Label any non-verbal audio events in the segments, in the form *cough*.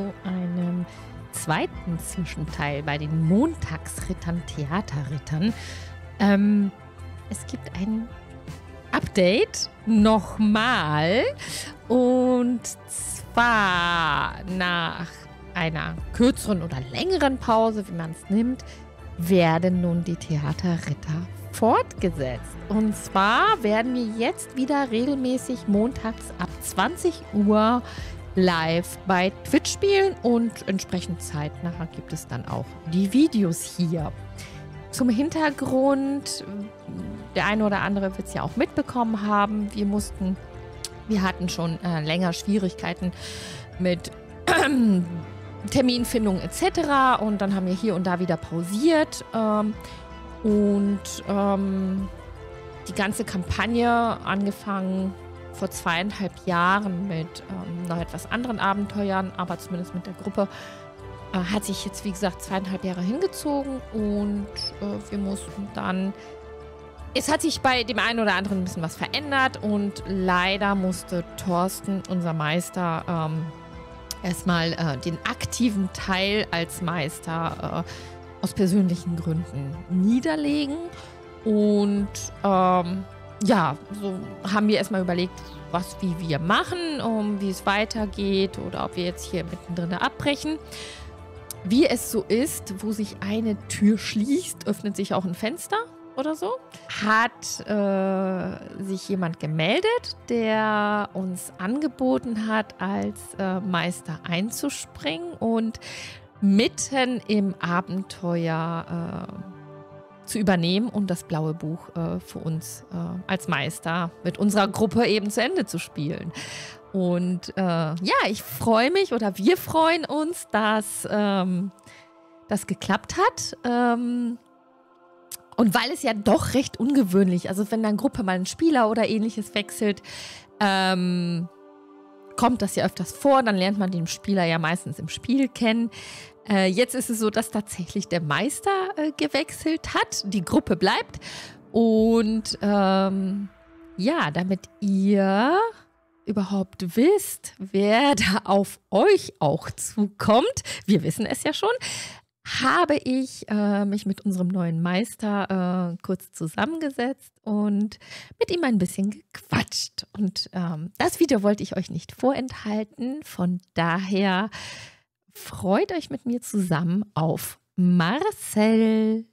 zu einem zweiten Zwischenteil bei den Montagsrittern, Theaterrittern. Ähm, es gibt ein Update nochmal und zwar nach einer kürzeren oder längeren Pause, wie man es nimmt, werden nun die Theaterritter fortgesetzt. Und zwar werden wir jetzt wieder regelmäßig montags ab 20 Uhr live bei Twitch spielen und entsprechend zeitnah gibt es dann auch die Videos hier. Zum Hintergrund, der eine oder andere wird es ja auch mitbekommen haben, wir mussten, wir hatten schon äh, länger Schwierigkeiten mit *clears throat* Terminfindung etc. Und dann haben wir hier und da wieder pausiert. Ähm, und ähm, die ganze Kampagne angefangen vor zweieinhalb Jahren mit ähm, noch etwas anderen Abenteuern, aber zumindest mit der Gruppe, äh, hat sich jetzt, wie gesagt, zweieinhalb Jahre hingezogen und äh, wir mussten dann. Es hat sich bei dem einen oder anderen ein bisschen was verändert und leider musste Thorsten, unser Meister, ähm, erstmal äh, den aktiven Teil als Meister äh, aus persönlichen Gründen niederlegen. Und ähm, ja, so haben wir erstmal überlegt, was wie wir machen, um wie es weitergeht oder ob wir jetzt hier mittendrin abbrechen. Wie es so ist, wo sich eine Tür schließt, öffnet sich auch ein Fenster oder so. Hat äh, sich jemand gemeldet, der uns angeboten hat, als äh, Meister einzuspringen und mitten im Abenteuer äh, zu übernehmen und das blaue Buch äh, für uns äh, als Meister mit unserer Gruppe eben zu Ende zu spielen. Und äh, ja, ich freue mich oder wir freuen uns, dass ähm, das geklappt hat. Ähm, und weil es ja doch recht ungewöhnlich, also wenn eine Gruppe mal einen Spieler oder ähnliches wechselt, ähm, kommt das ja öfters vor, dann lernt man den Spieler ja meistens im Spiel kennen. Äh, jetzt ist es so, dass tatsächlich der Meister äh, gewechselt hat. Die Gruppe bleibt. Und ähm, ja, damit ihr überhaupt wisst, wer da auf euch auch zukommt, wir wissen es ja schon, habe ich äh, mich mit unserem neuen Meister äh, kurz zusammengesetzt und mit ihm ein bisschen gequatscht. Und ähm, das Video wollte ich euch nicht vorenthalten. Von daher freut euch mit mir zusammen auf Marcel.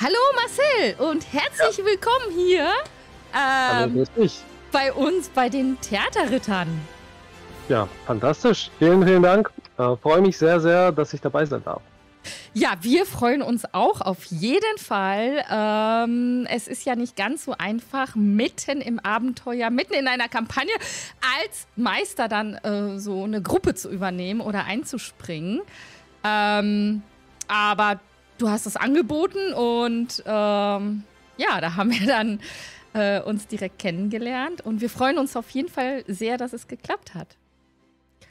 Hallo Marcel und herzlich ja. willkommen hier ähm, Hallo, bei uns bei den Theaterrittern. Ja, fantastisch. Vielen, vielen Dank. Äh, freue mich sehr, sehr, dass ich dabei sein darf. Ja, wir freuen uns auch auf jeden Fall. Ähm, es ist ja nicht ganz so einfach, mitten im Abenteuer, mitten in einer Kampagne als Meister dann äh, so eine Gruppe zu übernehmen oder einzuspringen. Ähm, aber du hast es angeboten und ähm, ja, da haben wir dann äh, uns direkt kennengelernt und wir freuen uns auf jeden Fall sehr, dass es geklappt hat.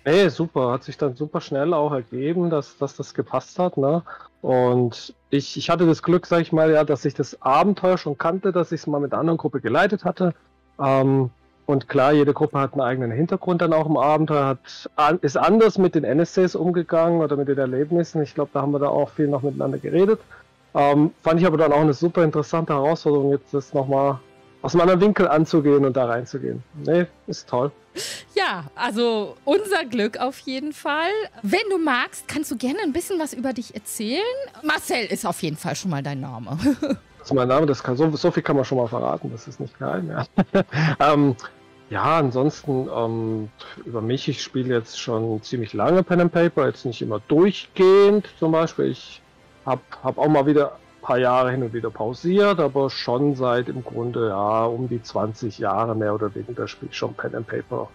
Nee, super. Hat sich dann super schnell auch ergeben, dass, dass das gepasst hat. Ne? Und ich, ich hatte das Glück, sag ich mal, ja, dass ich das Abenteuer schon kannte, dass ich es mal mit einer anderen Gruppe geleitet hatte. Ähm, und klar, jede Gruppe hat einen eigenen Hintergrund dann auch im Abenteuer, hat, ist anders mit den NSCs umgegangen oder mit den Erlebnissen. Ich glaube, da haben wir da auch viel noch miteinander geredet. Ähm, fand ich aber dann auch eine super interessante Herausforderung, jetzt das nochmal aus einem anderen Winkel anzugehen und da reinzugehen. Nee, ist toll. Ja, also unser Glück auf jeden Fall. Wenn du magst, kannst du gerne ein bisschen was über dich erzählen. Marcel ist auf jeden Fall schon mal dein Name. *laughs* das ist mein Name, das kann, so, so viel kann man schon mal verraten, das ist nicht geheim. Ja, *laughs* ähm, ja ansonsten ähm, über mich, ich spiele jetzt schon ziemlich lange Pen and Paper, jetzt nicht immer durchgehend zum Beispiel. Ich habe hab auch mal wieder paar Jahre hin und wieder pausiert, aber schon seit im Grunde ja um die 20 Jahre mehr oder weniger spiele ich schon Pen and Paper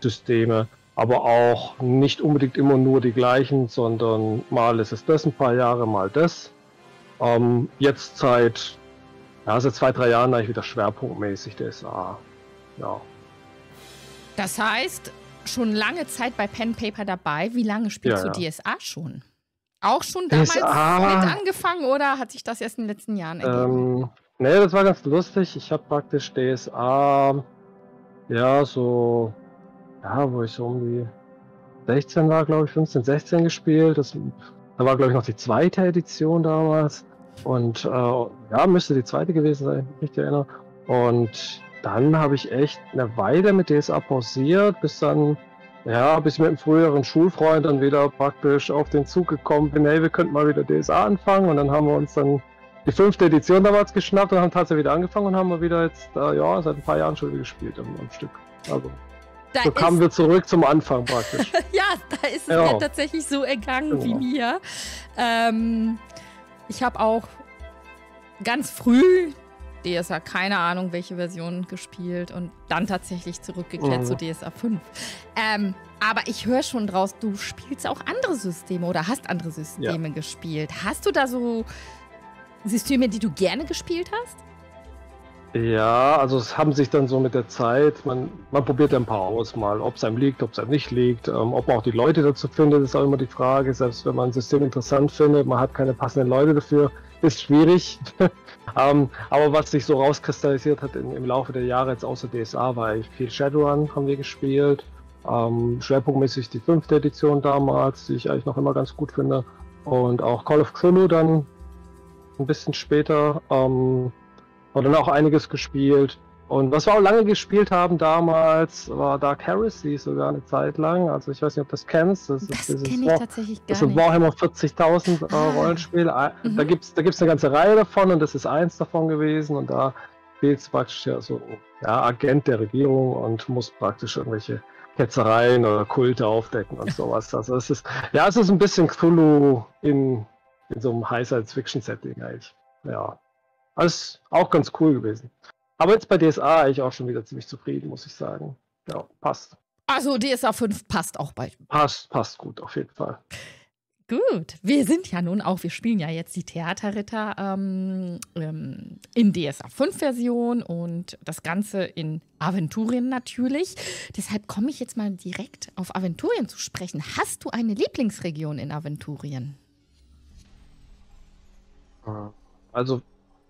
Systeme, aber auch nicht unbedingt immer nur die gleichen, sondern mal ist es das ein paar Jahre, mal das. Ähm, jetzt seit ja, seit zwei, drei Jahren eigentlich wieder schwerpunktmäßig DSA. Ja. Das heißt, schon lange Zeit bei Pen Paper dabei. Wie lange spielst ja, du ja. DSA schon? Auch schon damals DSA, mit angefangen oder hat sich das erst in den letzten Jahren ergeben? Ähm, nee, das war ganz lustig. Ich habe praktisch DSA, ja, so ja, wo ich so um die 16 war, glaube ich, 15, 16 gespielt. Das, da war, glaube ich, noch die zweite Edition damals. Und äh, ja, müsste die zweite gewesen sein, ich mich erinnere. Und dann habe ich echt eine Weile mit DSA pausiert, bis dann, ja, bis ich mit einem früheren Schulfreund dann wieder praktisch auf den Zug gekommen bin, hey, wir könnten mal wieder DSA anfangen. Und dann haben wir uns dann die fünfte Edition damals geschnappt und haben tatsächlich wieder angefangen und haben wir wieder jetzt, äh, ja, seit ein paar Jahren schon wieder gespielt am, am Stück. Also. Da so kamen wir zurück zum Anfang praktisch. *laughs* ja, da ist es ja. mir tatsächlich so ergangen genau. wie mir. Ähm, ich habe auch ganz früh DSA, keine Ahnung, welche Version gespielt und dann tatsächlich zurückgekehrt mhm. zu DSA 5. Ähm, aber ich höre schon draus, du spielst auch andere Systeme oder hast andere Systeme ja. gespielt. Hast du da so Systeme, die du gerne gespielt hast? Ja, also es haben sich dann so mit der Zeit, man, man probiert ein paar aus mal, ob es einem liegt, ob es einem nicht liegt, ähm, ob man auch die Leute dazu findet, ist auch immer die Frage. Selbst wenn man ein System interessant findet, man hat keine passenden Leute dafür, ist schwierig. *laughs* ähm, aber was sich so rauskristallisiert hat in, im Laufe der Jahre jetzt außer DSA war viel Shadowrun haben wir gespielt. Ähm, schwerpunktmäßig die fünfte Edition damals, die ich eigentlich noch immer ganz gut finde. Und auch Call of Cthulhu dann ein bisschen später. Ähm, und dann auch einiges gespielt. Und was wir auch lange gespielt haben damals, war Dark Heresy sogar eine Zeit lang. Also ich weiß nicht, ob du das kennst. Das, das kenne ich War tatsächlich gar das ist Warhammer 40.000 äh, ah. Rollenspiel. Mhm. Da gibt es da gibt's eine ganze Reihe davon und das ist eins davon gewesen. Und da spielst praktisch ja so ja, Agent der Regierung und muss praktisch irgendwelche Ketzereien oder Kulte aufdecken und *laughs* sowas. Also es ist, ja, es ist ein bisschen Cthulhu in, in so einem High-Science-Fiction-Setting eigentlich. Ja. Alles auch ganz cool gewesen. Aber jetzt bei DSA eigentlich auch schon wieder ziemlich zufrieden, muss ich sagen. Ja, passt. Also DSA 5 passt auch bei. Passt, passt gut, auf jeden Fall. Gut, wir sind ja nun auch, wir spielen ja jetzt die Theaterritter ähm, ähm, in DSA 5 Version und das Ganze in Aventurien natürlich. Deshalb komme ich jetzt mal direkt auf Aventurien zu sprechen. Hast du eine Lieblingsregion in Aventurien? Also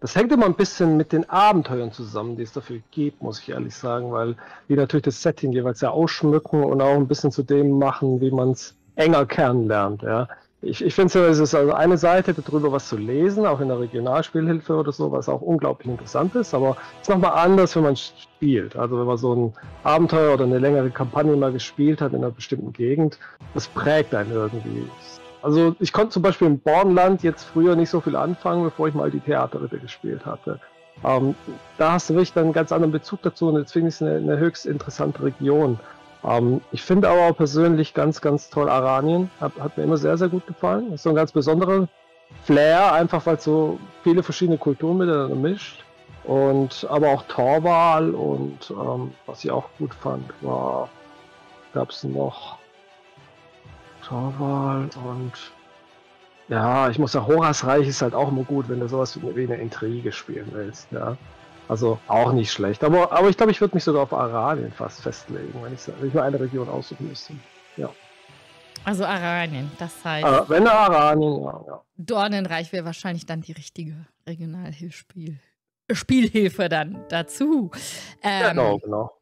das hängt immer ein bisschen mit den Abenteuern zusammen, die es dafür gibt, muss ich ehrlich sagen, weil die natürlich das Setting jeweils ja ausschmücken und auch ein bisschen zu dem machen, wie man es enger kennenlernt. Ja. Ich, ich finde es ist also eine Seite darüber, was zu lesen, auch in der Regionalspielhilfe oder so, was auch unglaublich interessant ist, aber es ist nochmal anders, wenn man spielt. Also wenn man so ein Abenteuer oder eine längere Kampagne mal gespielt hat in einer bestimmten Gegend, das prägt einen irgendwie. Also ich konnte zum Beispiel im Bornland jetzt früher nicht so viel anfangen, bevor ich mal die Theaterritte gespielt hatte. Ähm, da hast du wirklich dann einen ganz anderen Bezug dazu und finde ich es eine, eine, höchst interessante Region. Ähm, ich finde aber auch persönlich ganz, ganz toll Aranien. Hat, hat, mir immer sehr, sehr gut gefallen. Ist so ein ganz besonderer Flair, einfach weil so viele verschiedene Kulturen miteinander mischt. Und aber auch Torwal und ähm, was ich auch gut fand, war, gab es noch Torwal und ja, ich muss sagen, Horas Reich ist halt auch immer gut, wenn du sowas wie eine Intrige spielen willst. Ja. Also auch nicht schlecht. Aber, aber ich glaube, ich würde mich sogar auf Aranien fast festlegen, wenn ich, wenn ich mir eine Region aussuchen müsste. Ja. Also Aranien, das heißt. Äh, wenn Aranien, ja, ja. Dornenreich wäre wahrscheinlich dann die richtige Regionalhilfspiel. Spielhilfe dann dazu. Ähm, genau, genau.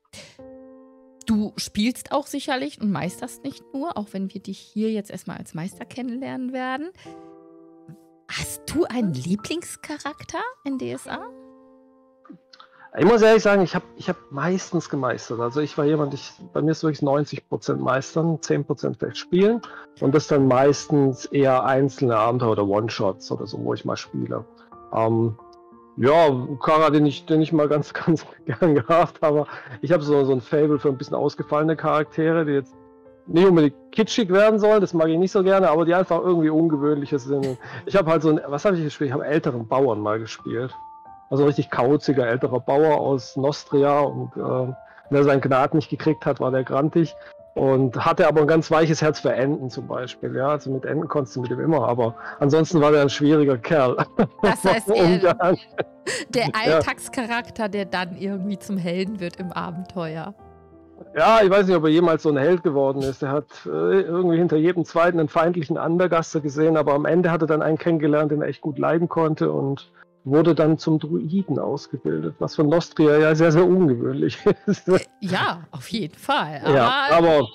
Du spielst auch sicherlich und meisterst nicht nur, auch wenn wir dich hier jetzt erstmal als Meister kennenlernen werden. Hast du einen Lieblingscharakter in DSA? Ich muss ehrlich sagen, ich habe ich hab meistens gemeistert. Also ich war jemand, ich, bei mir ist wirklich 90% meistern, 10% vielleicht spielen und das dann meistens eher einzelne Abenteuer oder One-Shots oder so, wo ich mal spiele. Ähm, ja, Kara, den ich, den ich mal ganz, *laughs* ganz gern gehabt habe. Ich habe so, so ein Fable für ein bisschen ausgefallene Charaktere, die jetzt nicht unbedingt kitschig werden sollen, das mag ich nicht so gerne, aber die einfach irgendwie ungewöhnliches sind. Ich habe halt so ein, was habe ich gespielt? Ich habe älteren Bauern mal gespielt. Also richtig kauziger älterer Bauer aus Nostria und äh, wer seinen Gnad nicht gekriegt hat, war der grantig. Und hatte aber ein ganz weiches Herz für Enten zum Beispiel. Ja, also mit Enten konntest du mit ihm immer, aber ansonsten war der ein schwieriger Kerl. Das heißt, *laughs* er, der Alltagscharakter, der dann irgendwie zum Helden wird im Abenteuer. Ja, ich weiß nicht, ob er jemals so ein Held geworden ist. Er hat äh, irgendwie hinter jedem zweiten einen feindlichen Andergaster gesehen, aber am Ende hat er dann einen kennengelernt, den er echt gut leiden konnte und wurde dann zum Druiden ausgebildet, was von Nostria ja sehr, sehr ungewöhnlich *laughs* ist. Ja, auf jeden Fall. Aber ja, aber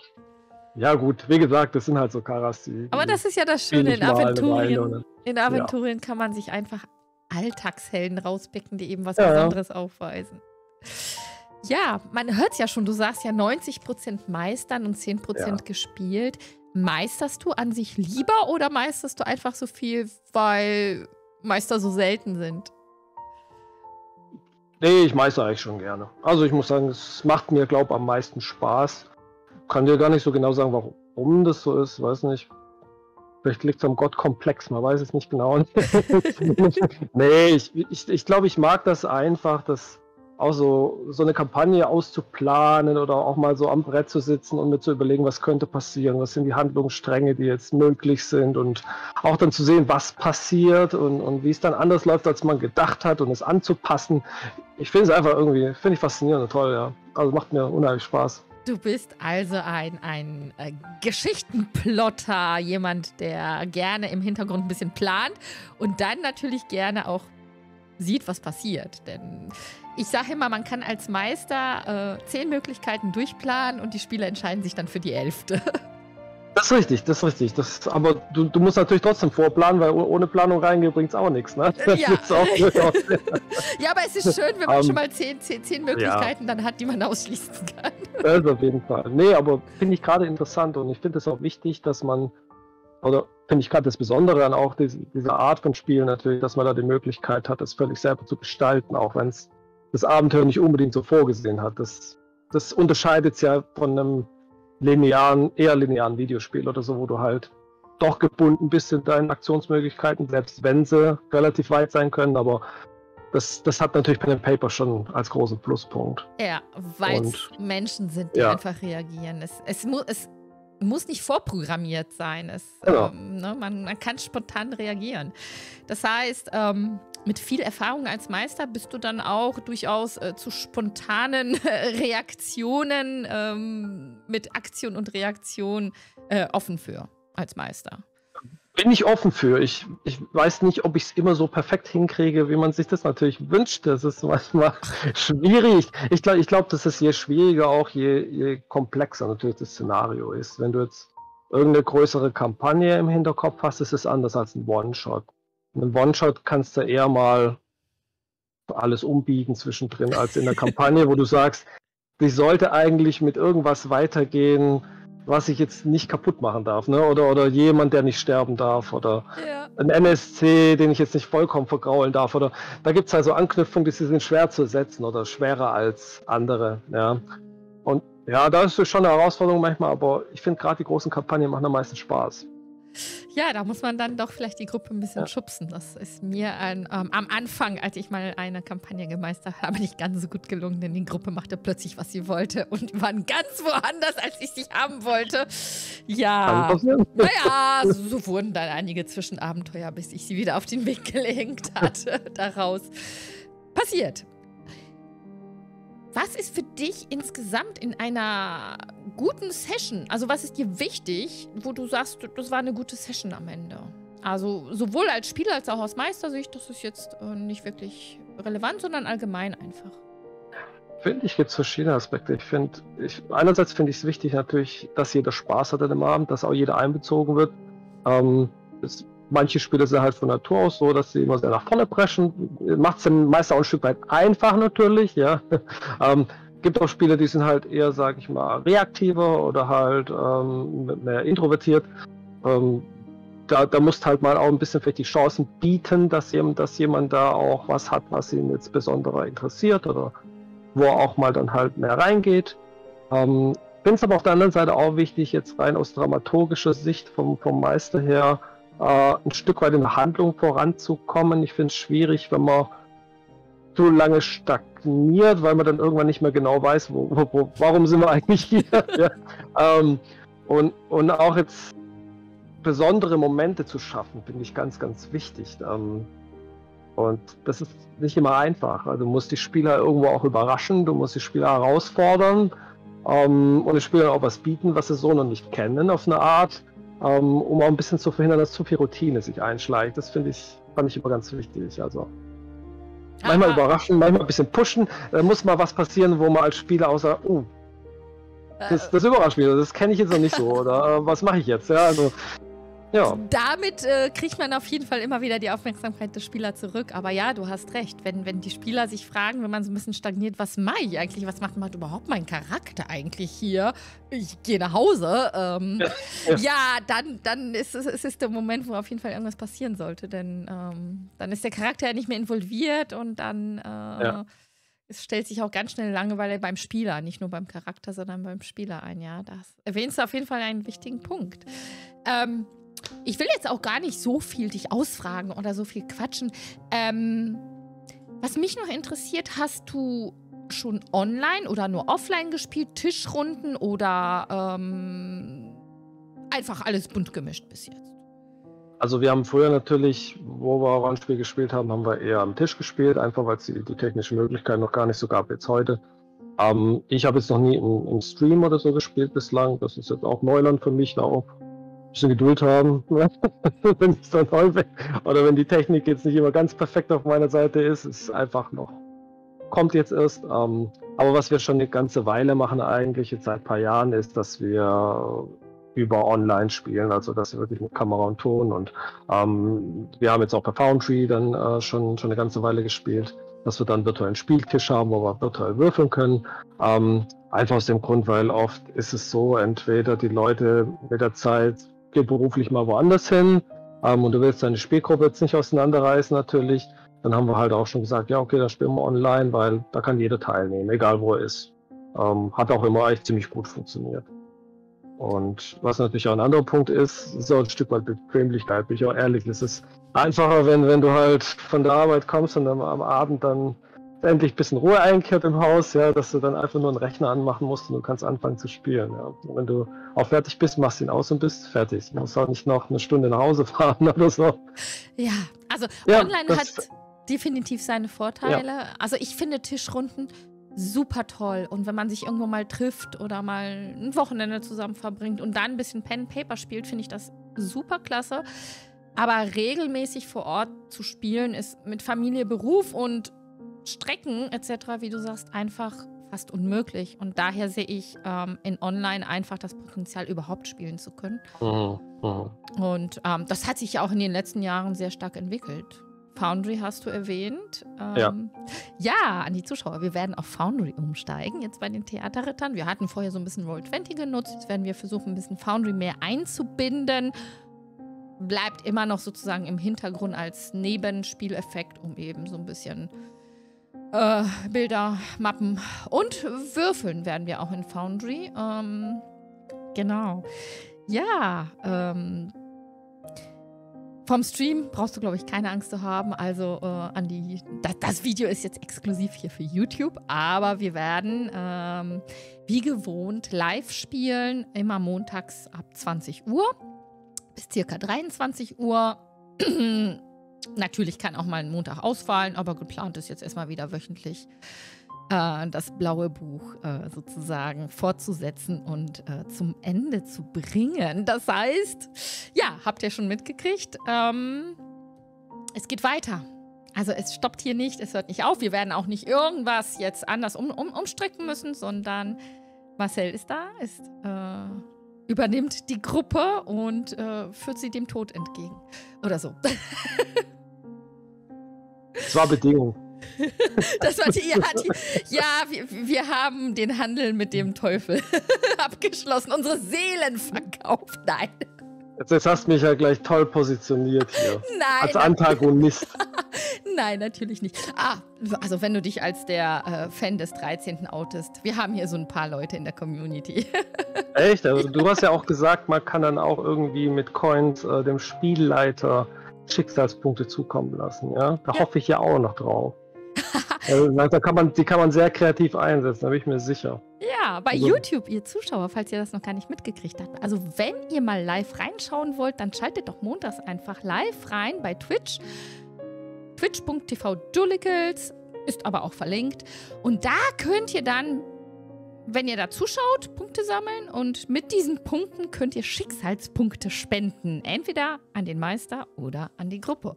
ja gut, wie gesagt, das sind halt so Karas, die. Aber das ist ja das Schöne in Aventurien. In Aventurien ja. kann man sich einfach Alltagshelden rauspicken, die eben was ja. Besonderes aufweisen. Ja, man hört es ja schon, du sagst ja 90% meistern und 10% ja. gespielt. Meisterst du an sich lieber oder meisterst du einfach so viel, weil Meister so selten sind? Nee, ich meister eigentlich schon gerne. Also ich muss sagen, es macht mir, glaube ich, am meisten Spaß. Kann dir gar nicht so genau sagen, warum das so ist, weiß nicht. Vielleicht liegt es am Gottkomplex, man weiß es nicht genau. *laughs* nee, ich, ich, ich glaube, ich mag das einfach, dass auch so, so eine Kampagne auszuplanen oder auch mal so am Brett zu sitzen und mir zu überlegen, was könnte passieren, was sind die Handlungsstränge, die jetzt möglich sind und auch dann zu sehen, was passiert und, und wie es dann anders läuft, als man gedacht hat und es anzupassen. Ich finde es einfach irgendwie, finde ich faszinierend und toll, ja. Also macht mir unheimlich Spaß. Du bist also ein, ein äh, Geschichtenplotter, jemand, der gerne im Hintergrund ein bisschen plant und dann natürlich gerne auch sieht, was passiert. Denn ich sage immer, man kann als Meister äh, zehn Möglichkeiten durchplanen und die Spieler entscheiden sich dann für die elfte. *laughs* Das ist richtig, das ist richtig. Das, aber du, du musst natürlich trotzdem vorplanen, weil ohne Planung reingehen bringt es auch nichts. Ne? Ja. *laughs* ja, aber es ist schön, wenn man um, schon mal zehn, zehn, zehn Möglichkeiten ja. dann hat, die man ausschließen kann. *laughs* Das auf jeden Fall. Nee, aber finde ich gerade interessant und ich finde es auch wichtig, dass man, oder finde ich gerade das Besondere an auch diese, dieser Art von Spiel natürlich, dass man da die Möglichkeit hat, das völlig selber zu gestalten, auch wenn es das Abenteuer nicht unbedingt so vorgesehen hat. Das, das unterscheidet es ja von einem linearen, eher linearen Videospiel oder so, wo du halt doch gebunden bist in deinen Aktionsmöglichkeiten, selbst wenn sie relativ weit sein können, aber das, das hat natürlich Pen and Paper schon als großen Pluspunkt. Ja, weil es Menschen sind, die ja. einfach reagieren. Es, es, mu es muss nicht vorprogrammiert sein. Es, genau. ähm, ne, man, man, kann spontan reagieren. Das heißt, ähm, mit viel Erfahrung als Meister bist du dann auch durchaus äh, zu spontanen *laughs* Reaktionen ähm, mit Aktion und Reaktion äh, offen für als Meister. Bin ich offen für. Ich, ich weiß nicht, ob ich es immer so perfekt hinkriege, wie man sich das natürlich wünscht. Das ist manchmal schwierig. Ich glaube, ich glaub, das ist je schwieriger, auch je, je komplexer natürlich das Szenario ist. Wenn du jetzt irgendeine größere Kampagne im Hinterkopf hast, ist es anders als ein One-Shot. In einem One-Shot kannst du eher mal alles umbiegen zwischendrin, als in der Kampagne, wo du sagst, die sollte eigentlich mit irgendwas weitergehen, was ich jetzt nicht kaputt machen darf, ne? Oder, oder jemand, der nicht sterben darf, oder ja. ein NSC, den ich jetzt nicht vollkommen vergraulen darf. Oder da gibt es also Anknüpfungen, die sind schwer zu setzen oder schwerer als andere. Ja. Und ja, da ist schon eine Herausforderung manchmal, aber ich finde gerade die großen Kampagnen machen am meisten Spaß. Ja, da muss man dann doch vielleicht die Gruppe ein bisschen ja. schubsen. Das ist mir ein, ähm, am Anfang, als ich mal eine Kampagne gemeistert habe, nicht ganz so gut gelungen, denn die Gruppe machte plötzlich, was sie wollte und *laughs* waren ganz woanders, als ich sie haben wollte. Ja, naja, so wurden dann einige Zwischenabenteuer, bis ich sie wieder auf den Weg *laughs* gelenkt hatte, daraus. Passiert. Was ist für dich insgesamt in einer guten Session, also was ist dir wichtig, wo du sagst, das war eine gute Session am Ende? Also sowohl als Spieler als auch aus Meistersicht, das ist jetzt äh, nicht wirklich relevant, sondern allgemein einfach. Finde ich, gibt es verschiedene Aspekte. Ich finde, einerseits finde ich es wichtig natürlich, dass jeder Spaß hat an dem Abend, dass auch jeder einbezogen wird. Ähm, es Manche Spiele sind halt von Natur aus so, dass sie immer sehr nach vorne preschen. Macht es den Meister auch ein Stück weit einfach natürlich, ja. *laughs* ähm, gibt auch Spiele, die sind halt eher, sage ich mal, reaktiver oder halt ähm, mehr introvertiert. Ähm, da, da musst halt mal auch ein bisschen vielleicht die Chancen bieten, dass jemand, dass jemand da auch was hat, was ihn jetzt besonderer interessiert oder wo er auch mal dann halt mehr reingeht. Ähm, Finde es aber auf der anderen Seite auch wichtig, jetzt rein aus dramaturgischer Sicht vom, vom Meister her, äh, ein Stück weit in der Handlung voranzukommen. Ich finde es schwierig, wenn man zu lange stagniert, weil man dann irgendwann nicht mehr genau weiß, wo, wo, warum sind wir eigentlich hier. *laughs* ja. ähm, und, und auch jetzt besondere Momente zu schaffen, finde ich ganz, ganz wichtig. Ähm, und das ist nicht immer einfach. Also du musst die Spieler irgendwo auch überraschen, du musst die Spieler herausfordern ähm, und den Spielern auch was bieten, was sie so noch nicht kennen, auf eine Art ähm, um auch ein bisschen zu verhindern, dass zu viel Routine sich einschleicht. Das finde ich, fand ich immer ganz wichtig. Also Manchmal Aha. überraschen, manchmal ein bisschen pushen. Da muss mal was passieren, wo man als Spieler außer, uh, das, das überrascht mich, das kenne ich jetzt noch nicht so. *laughs* Oder äh, was mache ich jetzt? Ja, also ja. Damit äh, kriegt man auf jeden Fall immer wieder die Aufmerksamkeit des Spielers zurück. Aber ja, du hast recht. Wenn, wenn die Spieler sich fragen, wenn man so ein bisschen stagniert, was mache ich eigentlich? Was macht, macht überhaupt mein Charakter eigentlich hier? Ich gehe nach Hause. Ähm, ja. ja, dann, dann ist es, es ist der Moment, wo auf jeden Fall irgendwas passieren sollte. Denn ähm, dann ist der Charakter ja nicht mehr involviert und dann äh, ja. es stellt sich auch ganz schnell Langeweile beim Spieler, nicht nur beim Charakter, sondern beim Spieler ein. Ja, das erwähnst du auf jeden Fall einen wichtigen Punkt. Ähm, ich will jetzt auch gar nicht so viel dich ausfragen oder so viel quatschen. Ähm, was mich noch interessiert, hast du schon online oder nur offline gespielt, Tischrunden oder ähm, einfach alles bunt gemischt bis jetzt? Also wir haben früher natürlich, wo wir Rollenspiel gespielt haben, haben wir eher am Tisch gespielt, einfach weil es die, die technische Möglichkeit noch gar nicht so gab jetzt heute. Ähm, ich habe jetzt noch nie im, im, Stream oder so gespielt bislang. Das ist jetzt auch Neuland für mich, da auch bisschen Geduld haben, *laughs* wenn es dann häufig oder wenn die Technik jetzt nicht immer ganz perfekt auf meiner Seite ist, ist einfach noch kommt jetzt erst. Ähm, aber was wir schon eine ganze Weile machen eigentlich jetzt seit ein paar Jahren ist, dass wir über Online spielen, also dass wir wirklich mit Kamera und Ton und ähm, wir haben jetzt auch bei Foundry dann äh, schon schon eine ganze Weile gespielt, dass wir dann virtuellen Spieltisch haben, wo wir virtuell würfeln können. Ähm, einfach aus dem Grund, weil oft ist es so, entweder die Leute mit der Zeit geh beruflich mal woanders hin ähm, und du willst deine Spielgruppe jetzt nicht auseinanderreißen natürlich, dann haben wir halt auch schon gesagt, ja okay, dann spielen wir online, weil da kann jeder teilnehmen, egal wo er ist. Ähm, hat auch immer eigentlich ziemlich gut funktioniert. Und was natürlich auch ein anderer Punkt ist, ist auch ein Stück weit Bequemlichkeit, bin ich auch ehrlich. Es ist einfacher, wenn, wenn du halt von der Arbeit kommst und dann am Abend dann endlich ein bisschen Ruhe einkehrt im Haus, ja, dass du dann einfach nur einen Rechner anmachen musst und du kannst anfangen zu spielen. Ja. Und wenn du auch fertig bist, machst ihn aus und bist fertig. Du musst auch nicht noch eine Stunde nach Hause *laughs* fahren oder so. Ja, also ja, online hat definitiv seine Vorteile. Ja. Also ich finde Tischrunden super toll. Und wenn man sich irgendwo mal trifft oder mal ein Wochenende zusammen verbringt und dann ein bisschen Pen Paper spielt, finde ich das super klasse. Aber regelmäßig vor Ort zu spielen, ist mit Familie, Beruf und Strecken etc., wie du sagst, einfach fast unmöglich. Und daher sehe ich ähm, in Online einfach das Potenzial, überhaupt spielen zu können. Mhm. Mhm. Und ähm, das hat sich ja auch in den letzten Jahren sehr stark entwickelt. Foundry hast du erwähnt. Ähm, ja. ja, an die Zuschauer. Wir werden auf Foundry umsteigen, jetzt bei den Theaterrittern. Wir hatten vorher so ein bisschen Roll20 genutzt. Jetzt werden wir versuchen, ein bisschen Foundry mehr einzubinden. Bleibt immer noch sozusagen im Hintergrund als Nebenspieleffekt, um eben so ein bisschen äh, Bilder, Mappen und Würfeln werden wir auch in Foundry. Ähm, genau. Ja, ähm, vom Stream brauchst du, glaube ich, keine Angst zu haben. Also äh, an die. Das, das, Video ist jetzt exklusiv hier für YouTube, aber wir werden ähm, wie gewohnt live spielen, immer montags ab 20 Uhr bis circa 23 Uhr. *clears throat* Natürlich kann auch mal ein Montag ausfallen, aber geplant ist jetzt erstmal wieder wöchentlich äh, das blaue Buch äh, sozusagen fortzusetzen und äh, zum Ende zu bringen. Das heißt, ja, habt ihr schon mitgekriegt, ähm, es geht weiter. Also es stoppt hier nicht, es hört nicht auf. Wir werden auch nicht irgendwas jetzt anders um, um, umstricken müssen, sondern Marcel ist da, ist äh, übernimmt die Gruppe und äh, führt sie dem Tod entgegen. Oder so. *laughs* Das war Bedingung. *laughs* Das war die, ja, die, ja wir, wir, haben den Handel mit dem Teufel *laughs* abgeschlossen, unsere Seelen verkauft. Nein. Jetzt, jetzt hast du mich ja gleich toll positioniert hier. Nein. Als Antagonist. *laughs* Nein, natürlich nicht. Ah, also wenn du dich als der äh, Fan des 13. outest. Wir haben hier so ein paar Leute in der Community. Echt? Also, du hast ja auch gesagt, man kann dann auch irgendwie mit Coins äh, dem Spielleiter Schicksalspunkte zukommen lassen. Ja? Da ja. hoffe ich ja auch noch drauf. *laughs* also, da kann man, die kann man sehr kreativ einsetzen, da bin ich mir sicher. Ja, bei also, YouTube, ihr Zuschauer, falls ihr das noch gar nicht mitgekriegt habt. Also, wenn ihr mal live reinschauen wollt, dann schaltet doch montags einfach live rein bei Twitch. Twitch.tv Dullicles ist aber auch verlinkt. Und da könnt ihr dann wenn ihr da zuschaut, Punkte sammeln und mit diesen Punkten könnt ihr Schicksalspunkte spenden. Entweder an den Meister oder an die Gruppe.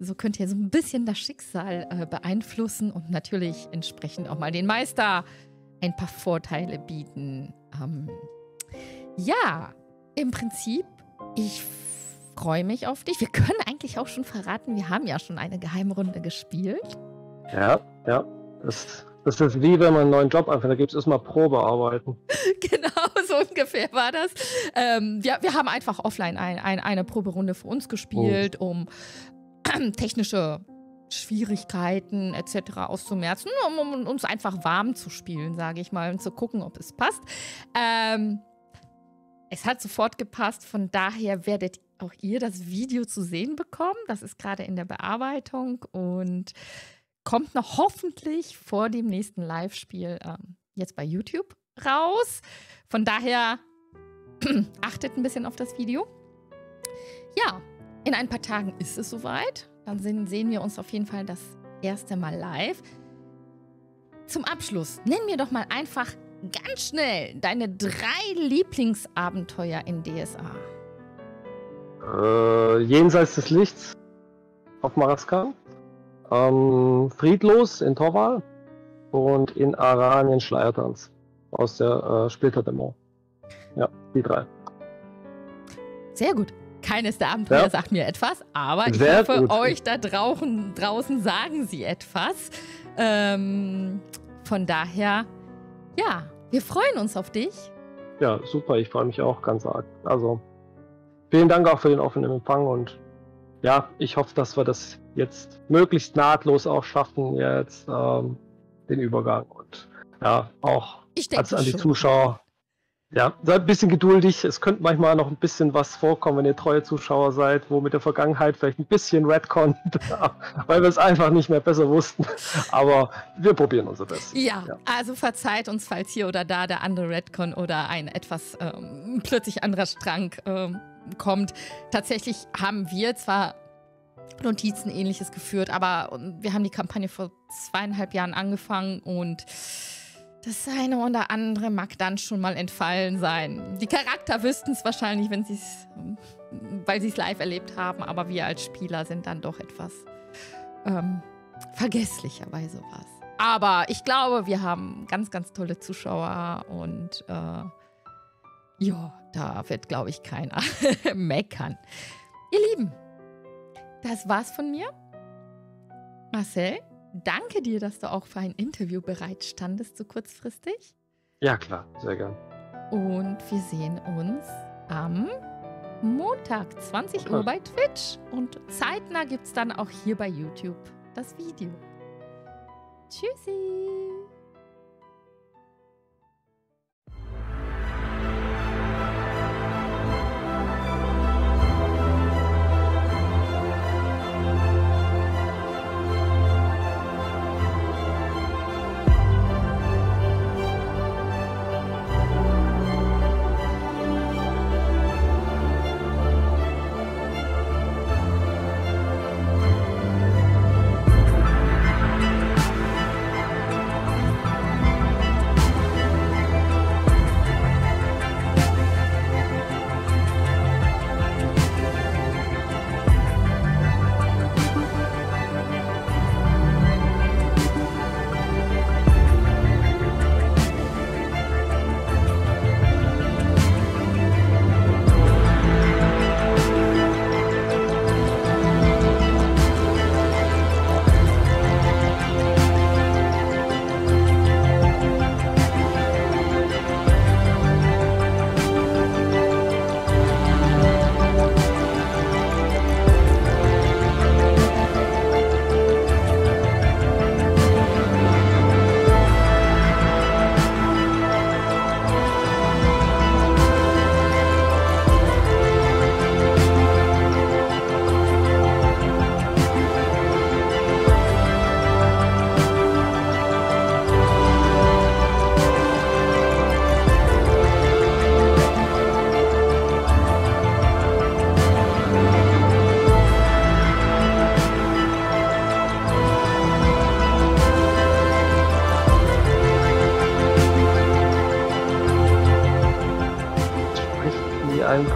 So könnt ihr so ein bisschen das Schicksal äh, beeinflussen und natürlich entsprechend auch mal den Meister ein paar Vorteile bieten. Ähm, ja, im Prinzip, ich freue mich auf dich. Wir können eigentlich auch schon verraten, wir haben ja schon eine Geheimrunde gespielt. Ja, ja. Das, das ist wie wenn man einen neuen Job anfängt, da gibt es erstmal Probearbeiten. *laughs* genau, so ungefähr war das. Ähm, wir, wir haben einfach offline ein, ein, eine Proberunde für uns gespielt, oh. um *clears throat* technische Schwierigkeiten etc. auszumerzen, um, um, uns einfach warm zu spielen, sage ich mal, und zu gucken, ob es passt. Ähm, es hat sofort gepasst, von daher werdet auch ihr das Video zu sehen bekommen. Das ist gerade in der Bearbeitung und kommt noch hoffentlich vor dem nächsten Live-Spiel ähm, jetzt bei YouTube raus. Von daher *clears throat* achtet ein bisschen auf das Video. Ja, in ein paar Tagen ist es soweit. Dann sehen wir uns auf jeden Fall das erste Mal live. Zum Abschluss, nenn mir doch mal einfach ganz schnell deine drei Lieblingsabenteuer in DSA. Äh, jenseits des Lichts auf Maraskan. Ähm, Friedlos in Torval und in Aranien Schleiertanz aus der äh, Splitterdämmerung. Ja, die drei. Sehr gut. Keines der Abenteuer ja. sagt mir etwas, aber ich hoffe, gut. euch da draußen, draußen sagen sie etwas. Ähm, von daher, ja, wir freuen uns auf dich. Ja, super, ich freue mich auch ganz arg. Also, vielen Dank auch für den offenen Empfang und ja, ich hoffe, dass wir das jetzt möglichst nahtlos auch schaffen, jetzt ähm, den Übergang. Und ja, auch als an die schon. Zuschauer. Ja, seid ein bisschen geduldig. Es könnte manchmal noch ein bisschen was vorkommen, wenn ihr treue Zuschauer seid, wo mit der Vergangenheit vielleicht ein bisschen Redcon, *laughs* weil wir es einfach nicht mehr besser wussten. Aber wir probieren unser Bestes. Ja, ja, also verzeiht uns, falls hier oder da der andere Redcon oder ein etwas ähm, plötzlich anderer Strang ähm, kommt. Tatsächlich haben wir zwar Notizen ähnliches geführt, aber wir haben die Kampagne vor zweieinhalb Jahren angefangen und das eine oder andere mag dann schon mal entfallen sein. Die Charakter wüssten es wahrscheinlich, wenn sie weil sie es live erlebt haben, aber wir als Spieler sind dann doch etwas ähm, vergesslicher bei sowas. Aber ich glaube, wir haben ganz, ganz tolle Zuschauer und äh, ja, da wird, glaube ich, keiner *laughs* meckern. Ihr Lieben, das war's von mir. Marcel, danke dir, dass du auch für ein Interview bereit standest, so kurzfristig. Ja, klar, sehr gern. Und wir sehen uns am Montag, 20 Uhr bei Twitch. Und zeitnah gibt es dann auch hier bei YouTube das Video. Tschüssi!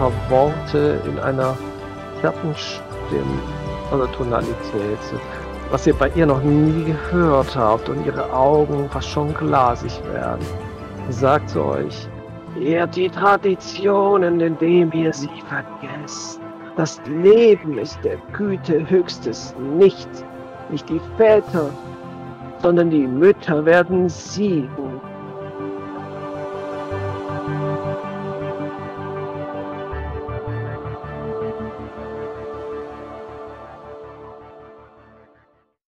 Paar Worte in einer tiefen Stimme oder Tonalität, was ihr bei ihr noch nie gehört habt und ihre Augen fast schon glasig werden. Sagt zu euch, ehrt die Traditionen, indem ihr sie vergesst. Das Leben ist der Güte höchstes Nicht, nicht die Väter, sondern die Mütter werden sie